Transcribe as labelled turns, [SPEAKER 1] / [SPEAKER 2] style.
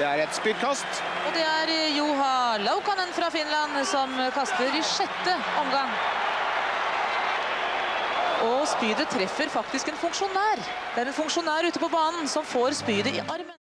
[SPEAKER 1] Det er et spydkast.
[SPEAKER 2] Og det er eh, Joha Laukanen fra Finland som kaster i sjette omgang. Og spydet treffer faktisk en funksjonær. Det er en funksjonær ute på banen som får spydet i armen.